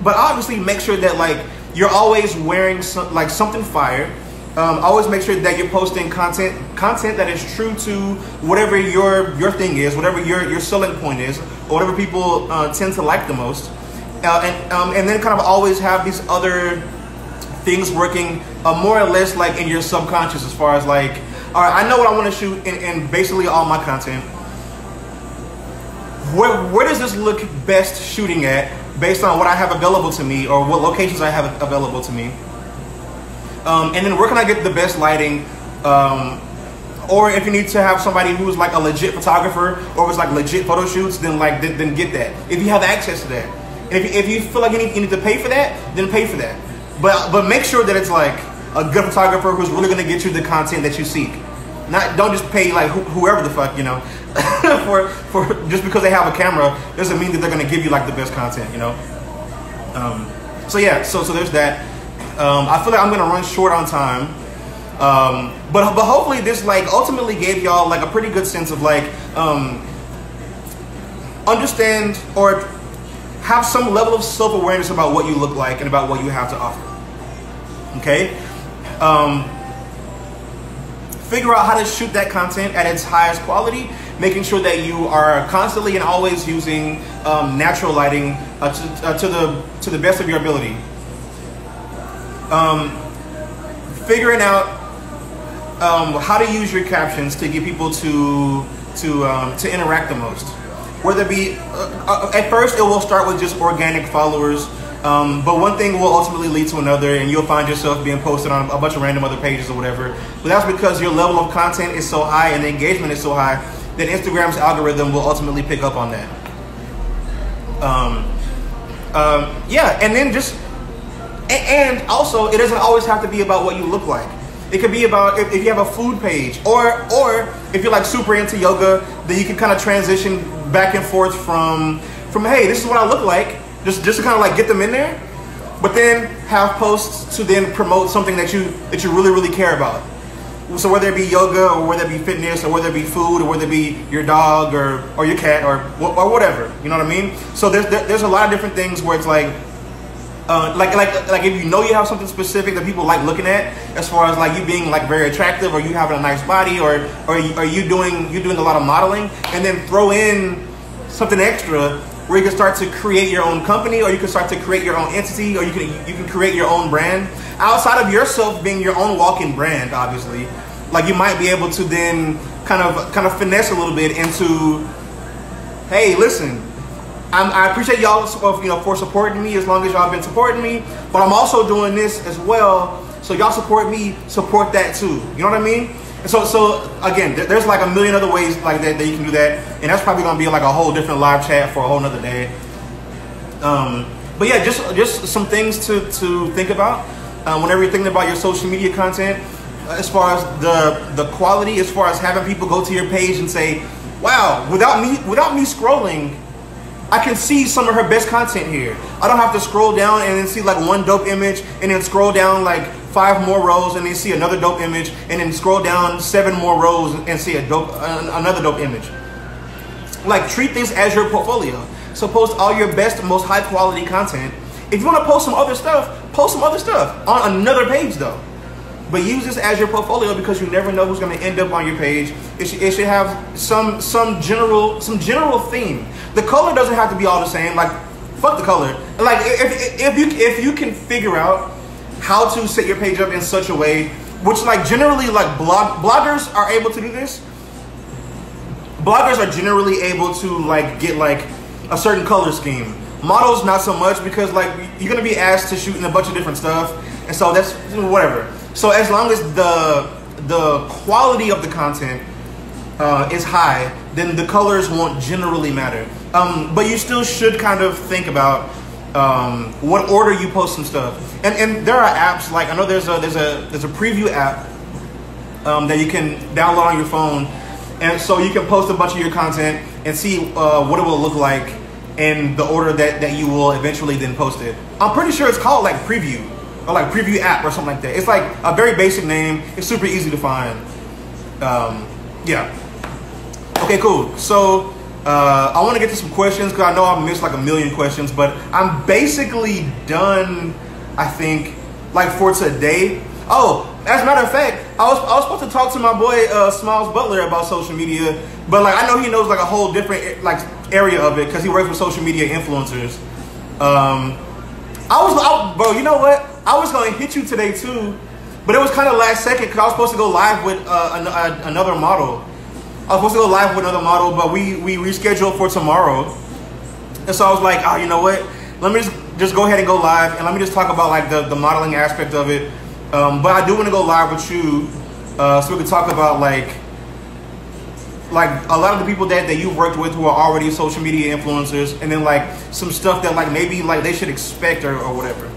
but obviously make sure that like you're always wearing some, like something fire. Um, always make sure that you're posting content content that is true to whatever your your thing is, whatever your your selling point is, or whatever people uh, tend to like the most. Uh, and um, and then kind of always have these other things working uh, more or less like in your subconscious as far as like, all right, I know what I want to shoot in, in basically all my content. Where, where does this look best shooting at based on what I have available to me or what locations I have available to me? Um, and then where can I get the best lighting? Um, or if you need to have somebody who's like a legit photographer or it's like legit photo shoots, then like then, then get that. If you have access to that. And if, if you feel like you need, you need to pay for that, then pay for that. But but make sure that it's like a good photographer who's really gonna get you the content that you seek. Not don't just pay like wh- whoever the fuck you know [laughs] for for just because they have a camera doesn't mean that they're gonna give you like the best content. You know. Um, so yeah, so so there's that. Um, I feel like I'm gonna run short on time. Um, but but hopefully this like ultimately gave y'all like a pretty good sense of like um, understand or have some level of self awareness about what you look like and about what you have to offer. Okay, um, figure out how to shoot that content at its highest quality, making sure that you are constantly and always using um, natural lighting uh, to, uh, to the to the best of your ability. Um, figuring out um, how to use your captions to get people to to um, to interact the most. Whether it be uh, uh, at first, it will start with just organic followers, um, but one thing will ultimately lead to another, and you'll find yourself being posted on a bunch of random other pages or whatever. But that's because your level of content is so high and the engagement is so high that Instagram's algorithm will ultimately pick up on that. Um, um, yeah, and then just and also it doesn't always have to be about what you look like. It could be about if, if, you have a food page, or or if you're like super into yoga, then you can kind of transition back and forth from from hey, this is what I look like, just just to kind of like get them in there, but then have posts to then promote something that you that you really really care about. So whether it be yoga or whether it be fitness or whether it be food or whether it be your dog or or your cat or or whatever, you know what I mean? So there's there's a lot of different things where it's like uh, like like like if you know you have something specific that people like looking at, as far as like you being like very attractive, or you having a nice body, or or you, are you doing you doing a lot of modeling, and then throw in something extra where you can start to create your own company, or you can start to create your own entity, or you can you can create your own brand outside of yourself being your own walking brand. Obviously, like you might be able to then kind of kind of finesse a little bit into, hey, listen, I'm, i appreciate y'all you know for supporting me as long as y'all been supporting me. But I'm also doing this as well, so y'all support me, support that too. You know what I mean? So so again, there's like a million other ways like that that you can do that, and that's probably gonna be like a whole different live chat for a whole nother day. Um, but yeah, just just some things to to think about um, whenever you're thinking about your social media content, as far as the the quality, as far as having people go to your page and say, "Wow, without me without me scrolling." I can see some of her best content here. I don't have to scroll down and then see like one dope image and then scroll down like five more rows and then see another dope image and then scroll down seven more rows and see a dope another dope image. Like treat this as your portfolio. So post all your best, most high quality content. If you want to post some other stuff, post some other stuff on another page though. But use this as your portfolio because you never know who's going to end up on your page. It should, it should have some some general some general theme. The color doesn't have to be all the same. Like fuck the color. Like if if you if you can figure out how to set your page up in such a way, which like generally like blog bloggers are able to do this. Bloggers are generally able to like get like a certain color scheme. Models not so much because like you're gonna be asked to shoot in a bunch of different stuff, and so that's whatever. So as long as the the quality of the content uh, is high, then the colors won't generally matter. Um, but you still should kind of think about um, what order you post some stuff. And and there are apps like I know there's a there's a there's a preview app um, that you can download on your phone, and so you can post a bunch of your content and see uh, what it will look like in the order that that you will eventually then post it. I'm pretty sure it's called like preview or like preview app or something like that. It's like a very basic name. It's super easy to find. Um, yeah. Okay, cool. So uh, I want to get to some questions because I know I've missed like a million questions, but I'm basically done. I think like for today. Oh, as a matter of fact, I was I was supposed to talk to my boy uh, Smiles Butler about social media, but like I know he knows like a whole different like area of it because he works with social media influencers. Um, I was, I, bro. You know what? I was gonna hit you today too, but it was kind of last second because I was supposed to go live with uh, an, uh, another model. I was supposed to go live with another model, but we we rescheduled for tomorrow. And so I was like, oh, you know what? Let me just just go ahead and go live, and let me just talk about like the the modeling aspect of it. Um, but I do want to go live with you, uh, so we can talk about like like a lot of the people that, that you've worked with who are already social media influencers and then like some stuff that like maybe like they should expect or, or whatever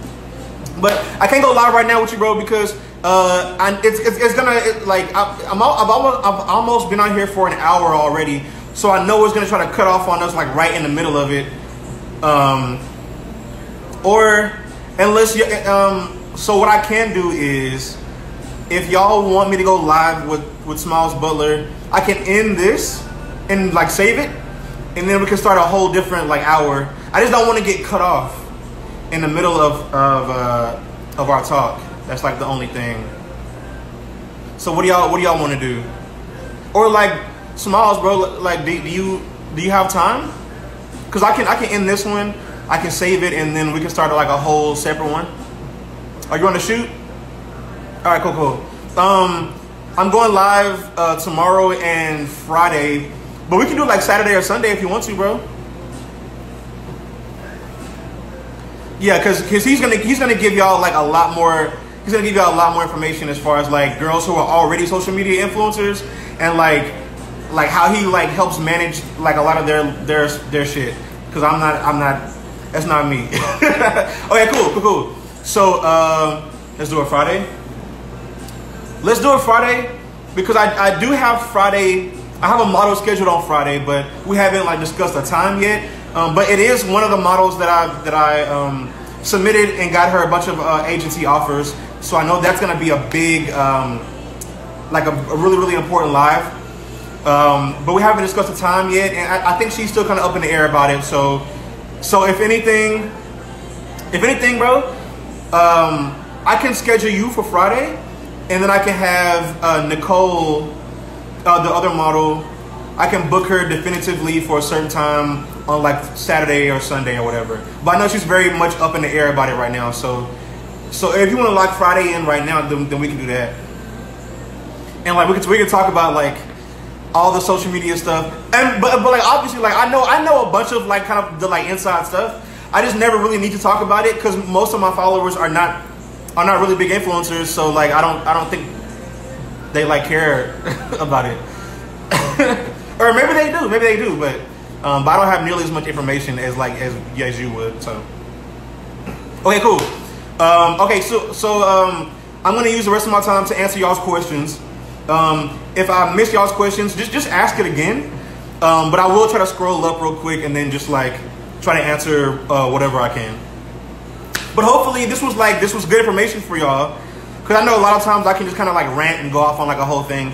but I can't go live right now with you, bro, because uh, I, it's, it's, it's gonna it, like I, am I've almost I've almost been on here for an hour already, so I know it's gonna try to cut off on us like right in the middle of it. Um, Or unless you um. So what I can do is, if y'all want me to go live with with Smiles Butler, I can end this and like save it, and then we can start a whole different like hour. I just don't want to get cut off in the middle of of uh, of our talk. That's like the only thing. So what do y'all what do y'all want to do? Or like Smiles, bro. Like do, do you do you have time? Cause I can I can end this one. I can save it and then we can start like a whole separate one. Are you on the shoot? All right, cool, cool. Um, I'm going live uh, tomorrow and Friday, but we can do it like Saturday or Sunday if you want to, bro. Yeah, cause, cause he's gonna he's gonna give y'all like a lot more. He's gonna give y'all a lot more information as far as like girls who are already social media influencers and like like how he like helps manage like a lot of their their their shit. Cause I'm not I'm not that's not me. [laughs] okay, cool, cool, cool. So uh, let's do it Friday. Let's do it Friday because I, I do have Friday. I have a model scheduled on Friday, but we haven't like discussed the time yet. Um, but it is one of the models that I that I um, submitted and got her a bunch of uh, agency offers. So I know that's gonna be a big, um, like a, a, really really important live. Um, but we haven't discussed the time yet, and I, I think she's still kind of up in the air about it. So, so if anything, if anything, bro, um, I can schedule you for Friday, and then I can have uh, Nicole, uh, the other model, I can book her definitively for a certain time on like Saturday or Sunday or whatever. But I know she's very much up in the air about it right now. So, so if you want to lock Friday in right now, then, then we can do that. And like we can we can talk about like all the social media stuff. And but but like obviously like I know I know a bunch of like kind of the like inside stuff. I just never really need to talk about it because most of my followers are not are not really big influencers. So like I don't I don't think they like care [laughs] about it. [laughs] or maybe they do, maybe they do, but um, but I don't have nearly as much information as like as as you would. So okay, cool. Um, okay, so so um, I'm gonna use the rest of my time to answer y'all's questions. Um, if I miss y'all's questions, just just ask it again. Um, but I will try to scroll up real quick and then just like try to answer uh, whatever I can. But hopefully this was like this was good information for y'all, because I know a lot of times I can just kind of like rant and go off on like a whole thing.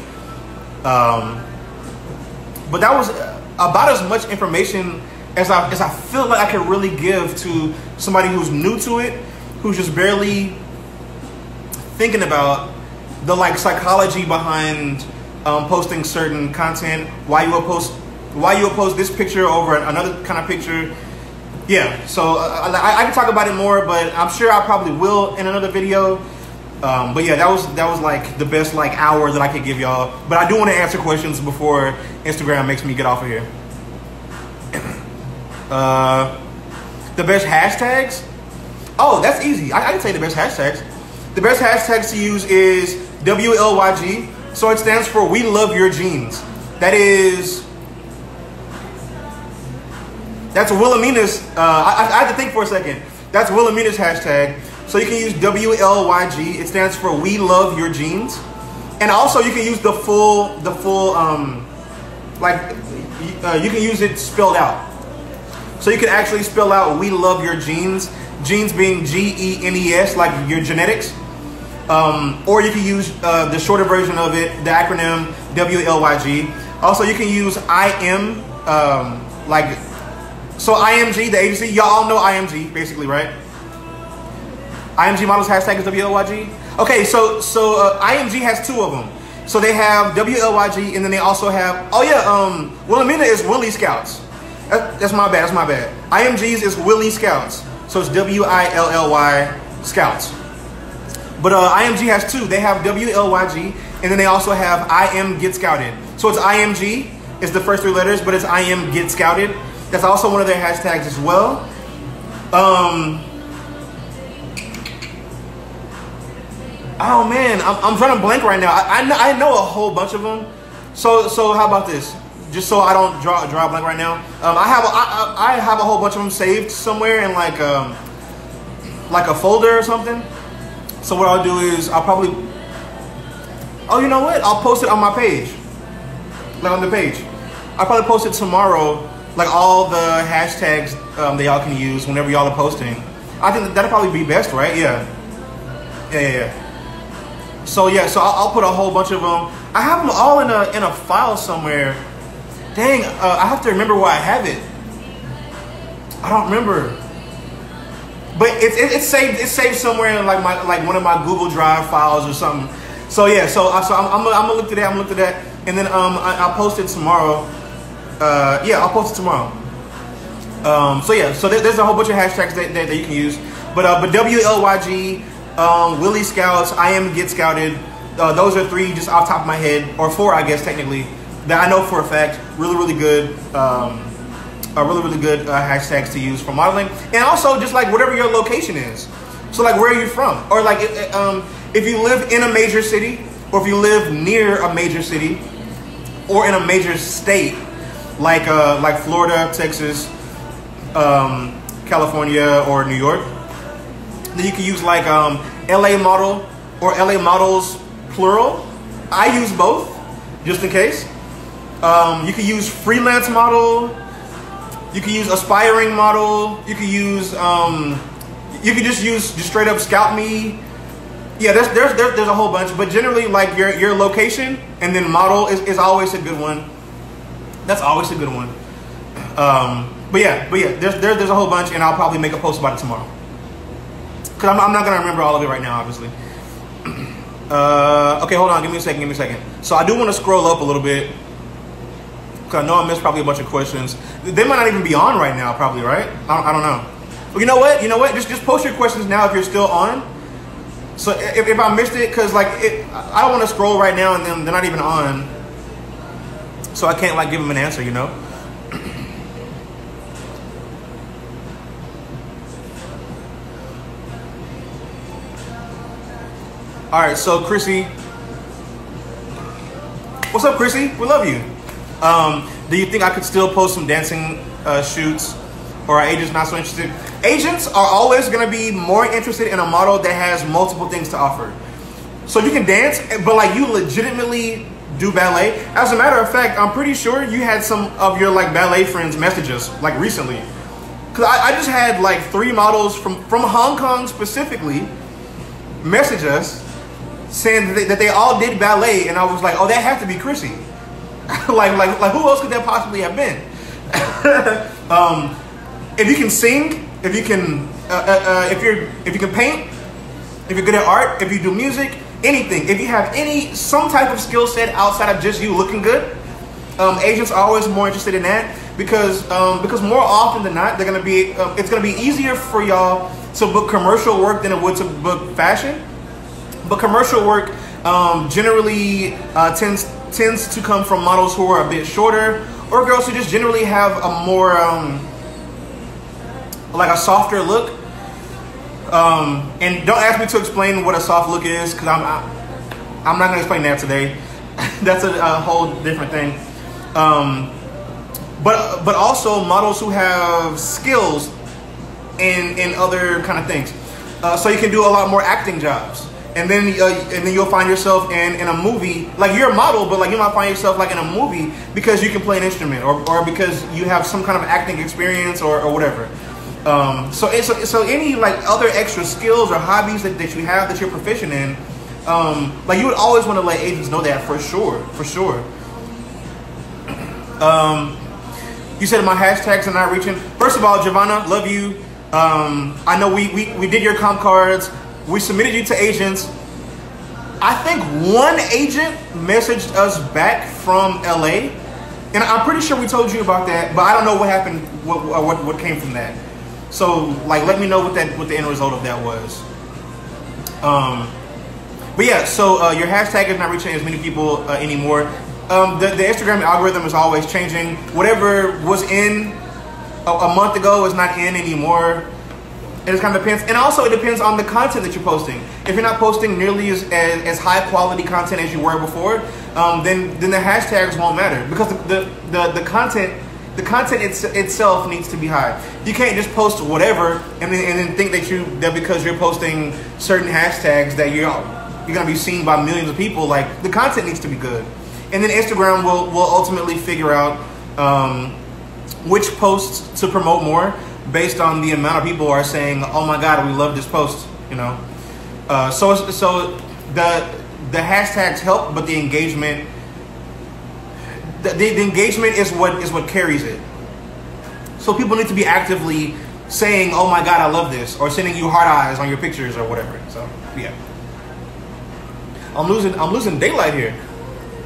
Um, but that was about as much information as I as I feel like I can really give to somebody who's new to it, who's just barely thinking about the like psychology behind um, posting certain content, why you post why you post this picture over another kind of picture. Yeah, so uh, I, I, can talk about it more, but I'm sure I probably will in another video. Um, but yeah, that was that was like the best like hour that I could give y'all. But I do want to answer questions before Instagram makes me get off of here. [clears throat] Uh, the best hashtags? Oh, that's easy. I, I can you the best hashtags. The best hashtags to use is WLYG. So it stands for We Love Your Genes. That is that's Wilhelmina's. Uh, I, I, had to think for a second. That's Wilhelmina's hashtag. So you can use WLYG. It stands for We Love Your Genes. And also you can use the full, the full, um, like uh, you can use it spelled out. So you can actually spell out We Love Your Genes. Genes being G-E-N-E-S, like your genetics. Um, or you can use uh, the shorter version of it, the acronym W-L-Y-G. Also, you can use I-M, um, like so IMG, the agency, y'all all know IMG, basically, right? IMG models hashtag is WLYG. Okay, so so uh, IMG has two of them. So they have WLYG, and then they also have oh yeah, um, Wilhelmina is Willy Scouts. That, that's my bad. That's my bad. IMG's is Willy Scouts. So it's W I L L Y Scouts. But uh, IMG has two. They have WLYG, and then they also have I am Get Scouted. So it's IMG It's the first three letters, but it's I am Get Scouted. That's also one of their hashtags as well. Um, oh man, I'm, I'm blank right now. I, I know, I know a whole bunch of them. So so how about this? Just so I don't draw draw blank right now. Um, I have a, I, I have a whole bunch of them saved somewhere in like um like a folder or something. So what I'll do is I'll probably oh you know what? I'll post it on my page, like on the page. I'll probably post it tomorrow like all the hashtags um, that y'all can use whenever y'all are posting. I think that'll probably be best, right? Yeah. Yeah, yeah, yeah. So yeah, so I'll, I'll, put a whole bunch of them. I have them all in a in a file somewhere. Dang, uh, I have to remember why I have it. I don't remember. But it's it, it's saved it's saved somewhere in like my like one of my Google Drive files or something. So yeah, so uh, so I'm, I'm, gonna, look to that. I'm gonna look to that, and then um I, will post it tomorrow. Uh, yeah, I'll post it tomorrow. Um, so yeah, so there, there's a whole bunch of hashtags that, that, that you can use. But uh, but WLYG, um, Willy Scouts, I am Get Scouted. Uh, those are three just off top of my head, or four, I guess technically, that I know for a fact. Really, really good. Um, really, really good uh, hashtags to use for modeling, and also just like whatever your location is. So like, where are you from? Or like, um, if you live in a major city, or if you live near a major city, or in a major state, like uh, like Florida, Texas, um, California or New York. Then you can use like um, LA model or LA models plural. I use both just in case. Um, you can use freelance model. You can use aspiring model. You can use um, you can just use just straight up scout me. Yeah, there's, there's there's there's a whole bunch, but generally like your your location and then model is, is always a good one. That's always a good one. Um, but yeah, but yeah, there's there, there's a whole bunch, and I'll probably make a post about it tomorrow. Cause I'm, I'm not gonna remember all of it right now, obviously. [clears throat] Uh, okay, hold on, give me a second, give me a second. So I do want to scroll up a little bit. Cause I know I missed probably a bunch of questions. They might not even be on right now, probably, right? I don't, I don't know. But you know what? You know what? Just just post your questions now if you're still on. So if, if I missed it, cause like it, I don't want to scroll right now and then they're not even on. So I can't like give them an answer, you know. All right, so Chrissy, what's up, Chrissy? We love you. Um, do you think I could still post some dancing uh, shoots, or are agents not so interested? Agents are always going to be more interested in a model that has multiple things to offer. So you can dance, but like you legitimately do ballet. As a matter of fact, I'm pretty sure you had some of your like ballet friends messages like recently. Cause I, I just had like three models from from Hong Kong specifically message us saying that they, that they, all did ballet, and I was like, oh, that has to be Chrissy. [laughs] like, like, like, who else could that possibly have been? [laughs] um, if you can sing, if you can, uh, uh, uh, if you're, if you can paint, if you're good at art, if you do music, anything, if you have any some type of skill set outside of just you looking good, um, agents are always more interested in that because um, because more often than not, they're gonna be uh, it's gonna be easier for y'all to book commercial work than it would to book fashion but commercial work um, generally uh, tends tends to come from models who are a bit shorter or girls who just generally have a more um, like a softer look. Um, and don't ask me to explain what a soft look is because I'm I, am i am not gonna explain that today. [laughs] That's a, a, whole different thing. Um, but but also models who have skills in in other kind of things. Uh, so you can do a lot more acting jobs and then uh, and then you'll find yourself in, in a movie. Like you're a model but like you might find yourself like in a movie because you can play an instrument or, or because you have some kind of acting experience or, or whatever. Um, so, so so any like other extra skills or hobbies that, that you have that you're proficient in um, like you would always want to let agents know that for sure for sure. [clears throat] Um, you said my hashtags are not reaching. First of all Giovanna love you. Um, I know we, we, we did your comp cards we submitted you to agents. I think one agent messaged us back from LA, and I'm pretty sure we told you about that, but I don't know what happened, what, what, what came from that. So, like, let me know what that what the end result of that was. Um, but yeah, so uh, your hashtag is not reaching as many people uh, anymore. Um, the, the Instagram algorithm is always changing. Whatever was in a, a month ago is not in anymore. It kind of depends. And also it depends on the content that you're posting. If you're not posting nearly as, as, as high quality content as you were before, um, then then the hashtags won't matter because the, the, the, the content the content it's, itself needs to be high. You can't just post whatever and then, and then think that you that because you're posting certain hashtags that you're you're gonna be seen by millions of people. Like the content needs to be good, and then Instagram will will ultimately figure out um, which posts to promote more based on the amount of people are saying, "Oh my God, we love this post." You know, uh, so so the the hashtags help, but the engagement the, the, the engagement is what is what carries it. So people need to be actively saying, "Oh my God, I love this," or sending you hard eyes on your pictures or whatever. So yeah, I'm losing I'm losing daylight here.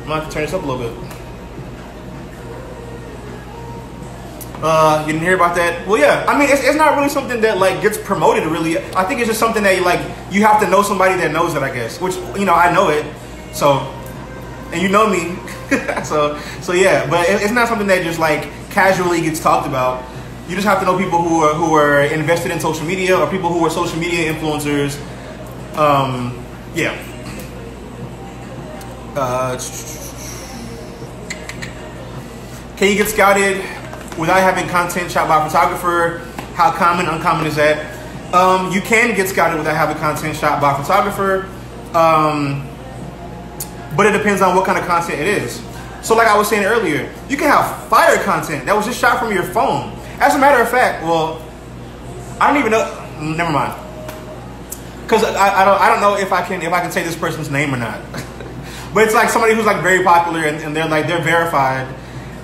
I'm gonna have to turn this up a little bit. Uh, you didn't hear about that? Well, yeah. I mean, it's, it's not really something that like gets promoted. Really, I think it's just something that like you have to know somebody that knows it. I guess, which you know, I know it. So, and you know me, [laughs] so so yeah. But it, it's not something that just like casually gets talked about. You just have to know people who are who are invested in social media or people who are social media influencers. Um, yeah. Uh, can you get scouted without having content shot by a photographer? How common, uncommon is that? Um, you can get scouted without having content shot by a photographer, um, but it depends on what kind of content it is. So, like I was saying earlier, you can have fire content that was just shot from your phone. As a matter of fact, well, I don't even know. Never mind, because I, I don't I don't know if I can if I can say this person's name or not. [laughs] but it's like somebody who's like very popular and, and they're like they're verified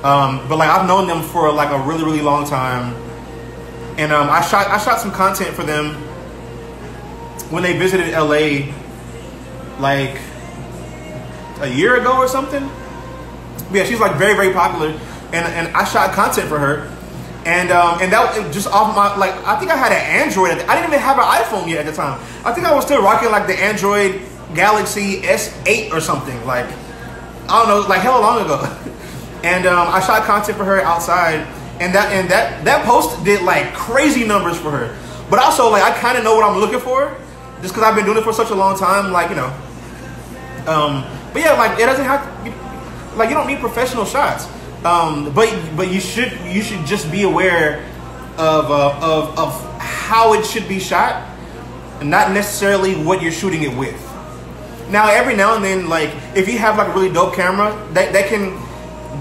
um, but like I've known them for like a really really long time, and um, I shot I shot some content for them when they visited LA, like a year ago or something. Yeah, she's like very very popular, and and I shot content for her, and um, and that was just off my like I think I had an Android. I didn't even have an iPhone yet at the time. I think I was still rocking like the Android Galaxy S8 or something. Like I don't know, like hell long ago. [laughs] and um, I shot content for her outside, and that and that that post did like crazy numbers for her. But also like I kind of know what I'm looking for, just because I've been doing it for such a long time. Like you know, um, but yeah, like it doesn't have to like you don't need professional shots. Um, but but you should you should just be aware of uh, of of how it should be shot, and not necessarily what you're shooting it with. Now, every now and then, like if you have like a really dope camera, that that can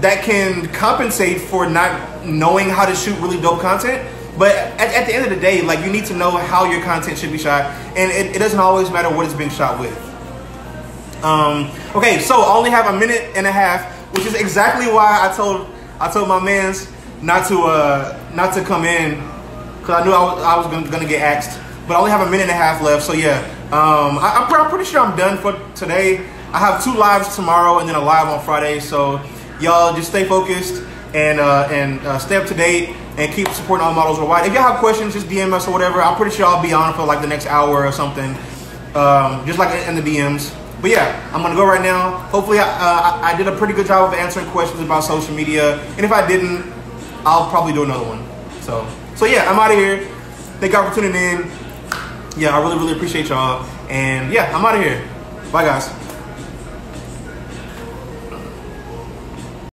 that can compensate for not knowing how to shoot really dope content. But at, at, the end of the day, like you need to know how your content should be shot, and it, it doesn't always matter what it's being shot with. Um, okay, so I only have a minute and a half, which is exactly why I told I told my man's not to uh, not to come in because I knew I was, I was gonna, gonna, get axed. But I only have a minute and a half left, so yeah, um, I, I'm pretty sure I'm done for today. I have two lives tomorrow and then a live on Friday, so y'all just stay focused and uh, and uh, stay up to date and keep supporting all models worldwide. If y'all have questions, just DM us or whatever. I'm pretty sure I'll be on for like the next hour or something, um, just like in the DMs. But yeah, I'm gonna go right now. Hopefully, I, uh, I did a pretty good job of answering questions about social media, and if I didn't, I'll probably do another one. So, so yeah, I'm out of here. Thank y'all for tuning in. Yeah, I really, really appreciate y'all. And yeah, I'm out of here. Bye, guys.